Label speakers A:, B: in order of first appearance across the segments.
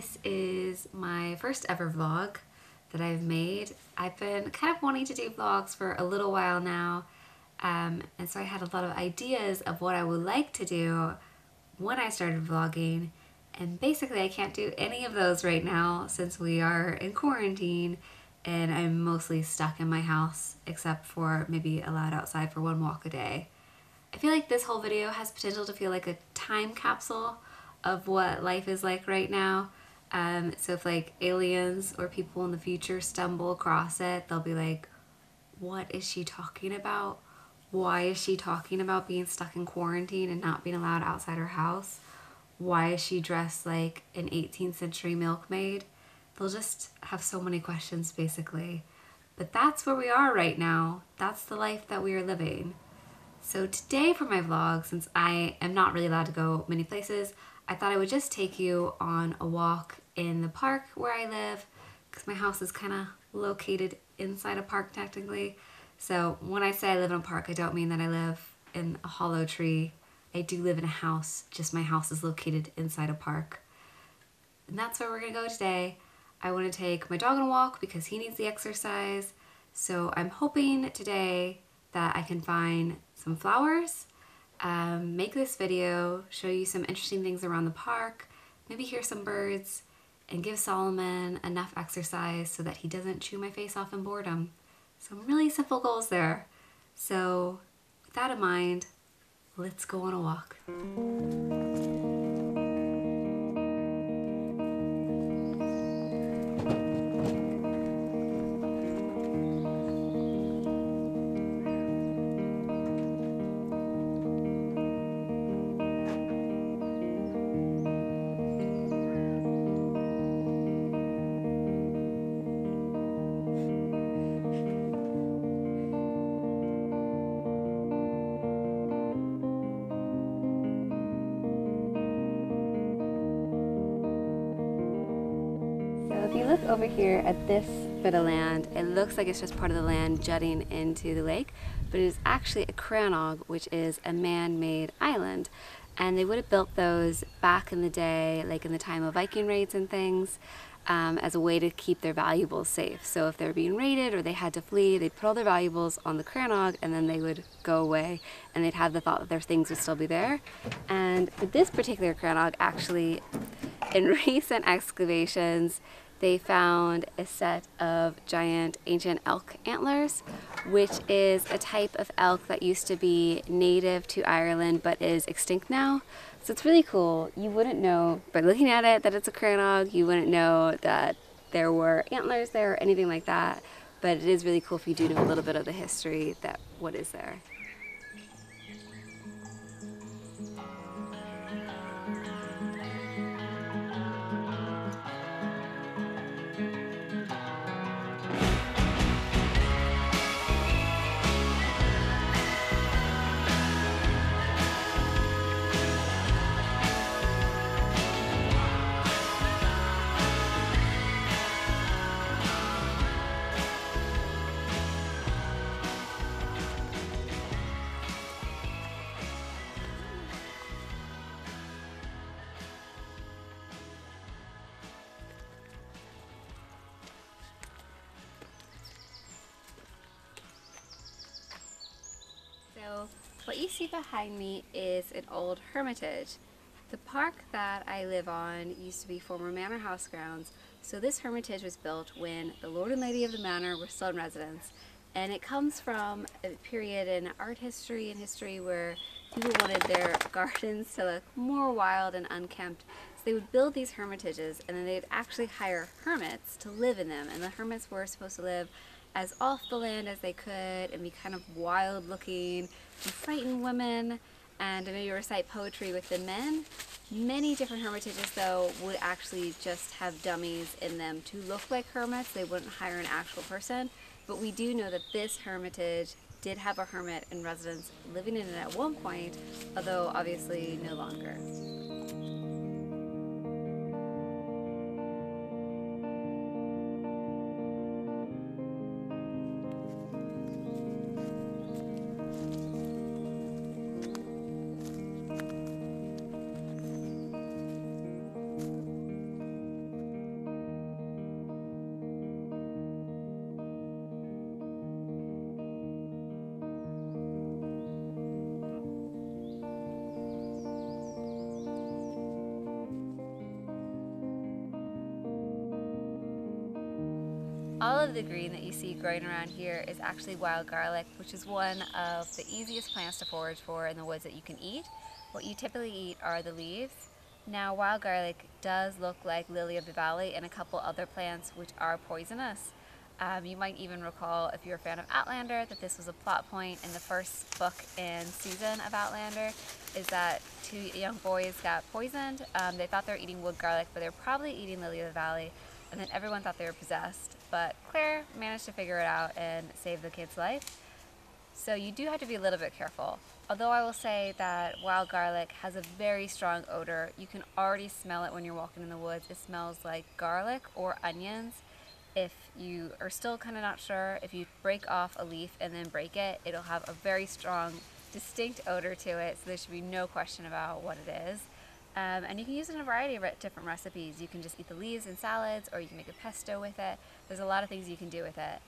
A: This is my first ever vlog that I've made. I've been kind of wanting to do vlogs for a little while now, um, and so I had a lot of ideas of what I would like to do when I started vlogging, and basically I can't do any of those right now since we are in quarantine and I'm mostly stuck in my house except for maybe allowed outside for one walk a day. I feel like this whole video has potential to feel like a time capsule of what life is like right now. Um, so if like aliens or people in the future stumble across it, they'll be like, what is she talking about? Why is she talking about being stuck in quarantine and not being allowed outside her house? Why is she dressed like an 18th century milkmaid? They'll just have so many questions basically. But that's where we are right now. That's the life that we are living. So today for my vlog, since I am not really allowed to go many places, I thought I would just take you on a walk in the park where I live because my house is kind of located inside a park technically. So when I say I live in a park, I don't mean that I live in a hollow tree. I do live in a house, just my house is located inside a park. And that's where we're gonna go today. I wanna take my dog on a walk because he needs the exercise. So I'm hoping today that I can find some flowers um, make this video, show you some interesting things around the park, maybe hear some birds, and give Solomon enough exercise so that he doesn't chew my face off in boredom. Some really simple goals there. So with that in mind, let's go on a walk. If you look over here at this bit of land, it looks like it's just part of the land jutting into the lake, but it is actually a crannog, which is a man-made island. And they would have built those back in the day, like in the time of Viking raids and things, um, as a way to keep their valuables safe. So if they were being raided or they had to flee, they'd put all their valuables on the crannog and then they would go away and they'd have the thought that their things would still be there. And this particular crannog, actually, in recent excavations, they found a set of giant ancient elk antlers, which is a type of elk that used to be native to Ireland but is extinct now. So it's really cool. You wouldn't know by looking at it that it's a crannog. You wouldn't know that there were antlers there or anything like that. But it is really cool if you do know a little bit of the history that what is there. What you see behind me is an old hermitage. The park that I live on used to be former manor house grounds, so this hermitage was built when the lord and lady of the manor were still in residence. And it comes from a period in art history and history where people wanted their gardens to look more wild and unkempt. So they would build these hermitages and then they'd actually hire hermits to live in them. And the hermits were supposed to live as off the land as they could and be kind of wild looking and frighten women and maybe recite poetry with the men. Many different hermitages though would actually just have dummies in them to look like hermits. They wouldn't hire an actual person. But we do know that this hermitage did have a hermit in residence living in it at one point, although obviously no longer. All of the green that you see growing around here is actually wild garlic, which is one of the easiest plants to forage for in the woods that you can eat. What you typically eat are the leaves. Now wild garlic does look like lily of the valley and a couple other plants which are poisonous. Um, you might even recall, if you're a fan of Outlander, that this was a plot point in the first book and season of Outlander, is that two young boys got poisoned. Um, they thought they were eating wood garlic, but they were probably eating lily of the valley, and then everyone thought they were possessed. But Claire managed to figure it out and save the kid's life. So you do have to be a little bit careful. Although I will say that wild garlic has a very strong odor. You can already smell it when you're walking in the woods. It smells like garlic or onions if you are still kind of not sure, if you break off a leaf and then break it, it'll have a very strong, distinct odor to it, so there should be no question about what it is. Um, and you can use it in a variety of different recipes. You can just eat the leaves in salads, or you can make a pesto with it. There's a lot of things you can do with it.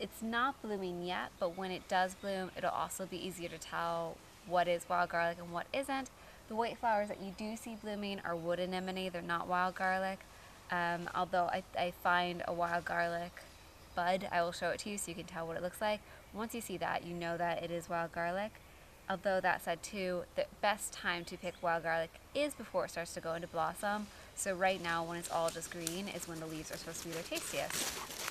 A: It's not blooming yet, but when it does bloom, it'll also be easier to tell what is wild garlic and what isn't. The white flowers that you do see blooming are wood anemone, they're not wild garlic. Um, although I, I find a wild garlic bud, I will show it to you so you can tell what it looks like. Once you see that, you know that it is wild garlic. Although that said too, the best time to pick wild garlic is before it starts to go into blossom. So right now when it's all just green is when the leaves are supposed to be their tastiest.